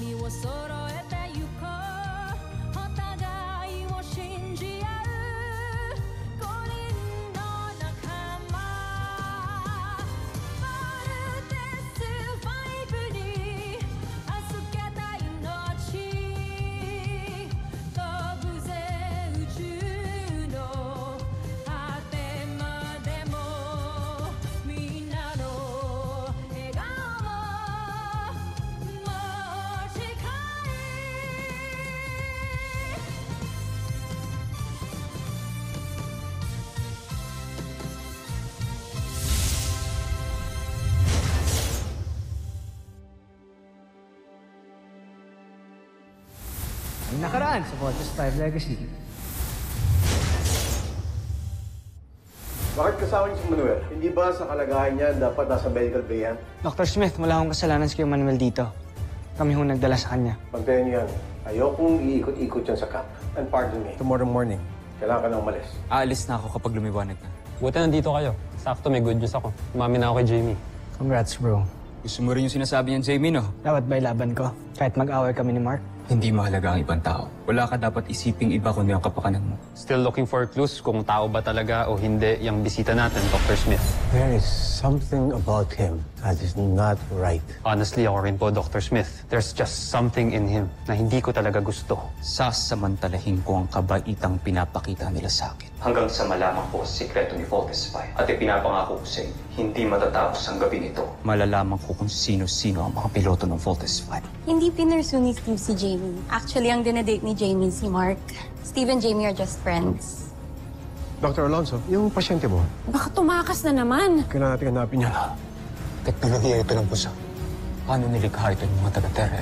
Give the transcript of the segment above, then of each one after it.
me was sorrow that you call Yung nakaraan sa Voltes 5 Legacy. Bakit kasama niyo si Manuel? Hindi ba sa kalagayan niya dapat nasa medical bay yan? Dr. Smith, wala akong kasalanan si Kuya Manuel dito. Kami ho nagdala sa kanya. Pantayan niyo yan. Ayokong iikot-ikot yan sa camp. And pardon me. Tomorrow morning, kailangan ka nang umalis. Aalis na ako kapag lumiwanag na. Buti nandito kayo. Sakto may good news ako. Umami na ako kay Jamie. Congrats, bro. Gusto mo rin yung sinasabi niyan, Jamie, no? Dapat ba ilaban ko? Kahit mag-away kami ni Mark? Hindi mahalaga ang ibang tao. Wala ka dapat isiping iba kundi ang kapakanan mo. Still looking for clues kung tao ba talaga o hindi yung bisita natin, Dr. Smith. There is something about him that is not right. Honestly, ako rin po, Dr. Smith. There's just something in him na hindi ko talaga gusto. Sasamantalahin ko ang kabaitang pinapakita nila sa akin. Hanggang sa malaman ko ang sikreto ni Voltes 5. At ipinapangako ko sa inyo, hindi matatapos ang gabi nito. Malalaman ko kung sino-sino ang mga piloto ng Voltes 5. Hindi pinursu ni Steve si Jamie. Actually, ang dinedate ni Jamie si Mark. Steve and Jamie are just friends. Dr. Alonso, yung pasyente mo, Baka tumakas na naman. kailangan natin hanapin yan. Teknolohiya ito ng busa. Paano nilikha ito ng mga taga-Terra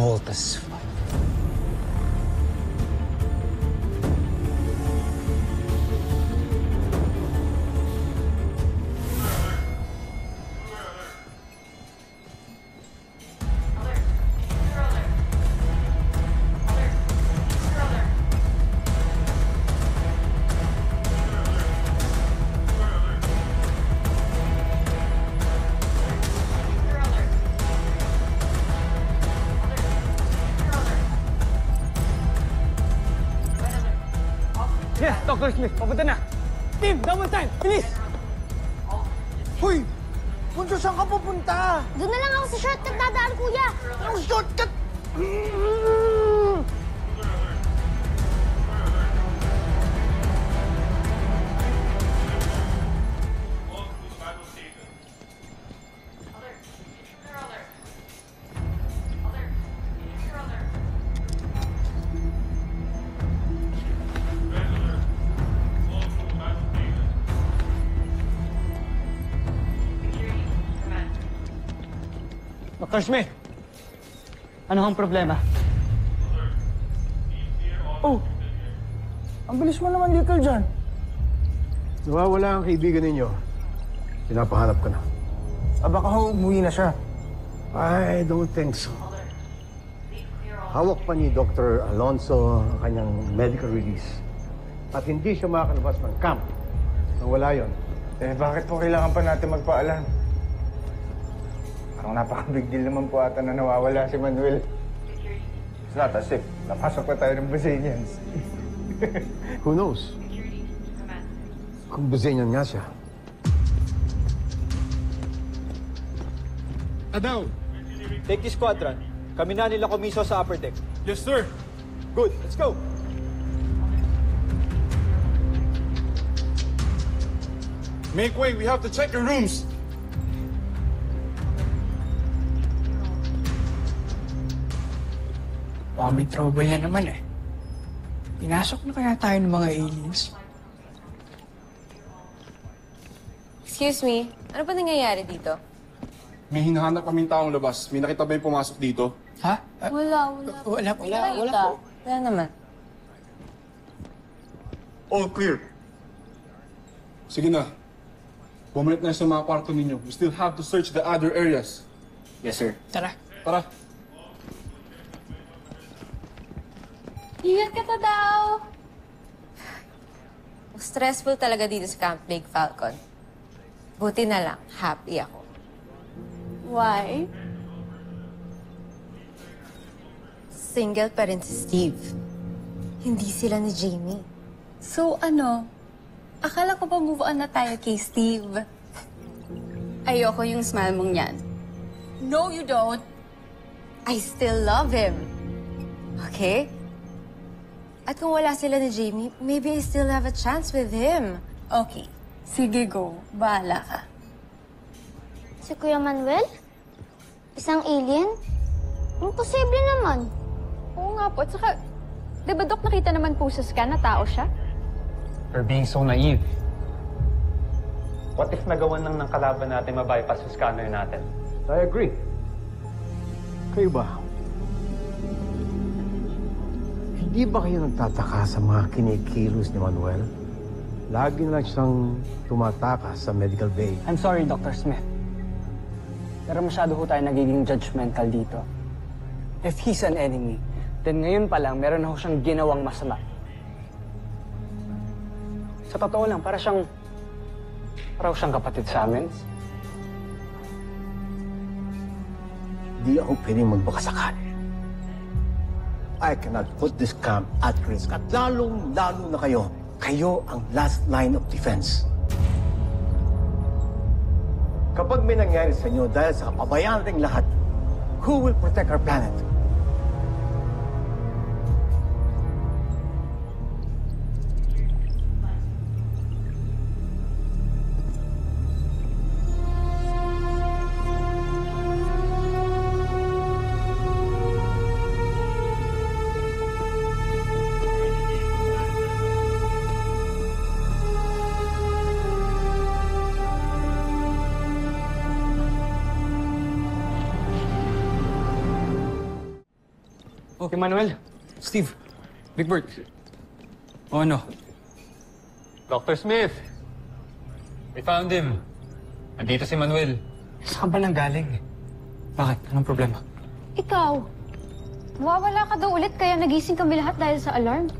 Earth? Voltes Dr. Smith, papunta na! Team, double time! Bilis! Hoy! Bunso, saan ka pupunta? Doon na lang ako sa shortcut dadaan, kuya. Ang shortcut! Dr. Smith! Ano ang problema? Oh! Ang bilis mo naman, Little John. Nawawala ang kaibigan ninyo. Pinapahanap ko na. Ah, baka ho, umuwi na siya. I don't think so. Hawak pa ni Dr. Alonso ang kanyang medical release. At hindi siya makakalabas ng camp nang wala yon. Eh, bakit po kailangan pa natin magpaalam? Parang napaka-big deal naman po ata na nawawala si Manuel. It's not as if napasok pa tayo ng Brazilians. Who knows? Kung Brazilian nga siya. Adaw! Take this squadron. Kami na nila komiso sa upper deck. Yes, sir. Good, let's go! Make way. We have to check your rooms. Baka may trouble na naman eh. Pinasok na kaya tayo ng mga aliens? Excuse me, ano ba nangyayari dito? May hinahanap kaming taong labas. May nakita ba yung pumasok dito? Ha? Ah, Wala, wala. wala. Wala, wala po. Wala naman. All clear. Sige na. Bumalik na sa mga kwarto ninyo. We still have to search the other areas. Yes, sir. Tara. Tara. Ingat ka ta daw. Stressful talaga dito sa Camp Big Falcon. Buti na lang, happy ako. Why? Single pa rin si Steve. Hindi sila ni Jamie. So ano, akala ko ba move on na tayo kay Steve? Ayoko yung smile mong yan. No, you don't. I still love him. Okay? At kung wala sila ni Jamie, maybe I still have a chance with him. Okay, sige go. Bahala ka. Si Kuya Manuel? Isang alien? Imposible naman. Oo nga po. At saka, di ba, Dok, nakita naman po sa scan na tao siya? We're being so naive. What if nagawan lang ng kalaban natin mabypass sa scanner natin? I agree. Kayo ba? Hindi ba kayo nagtataka sa mga kinikilos ni Manuel? Lagi na lang siyang tumatakas sa medical bay. I'm sorry, Dr. Smith. Pero masyado ho tayo nagiging judgmental dito. If he's an enemy, then ngayon pa lang meron na ho siyang ginawang masama. Sa totoo lang, para siyang... Para siyang kapatid sa amin. Di ako pwedeng magbakasakali. I cannot put this camp at risk. At lalong-lalo na kayo. Kayo ang last line of defense. Kapag may nangyari sa inyo dahil sa kapabayaan nating lahat, who will protect our planet? Okay, Manuel. Steve, Big Bird. O ano? Dr. Smith! We found him. Nandito si Manuel. Saan ba nang galing? Bakit? Anong problema? Ikaw, nawawala ka daw ulit kaya nagising kami lahat dahil sa alarm.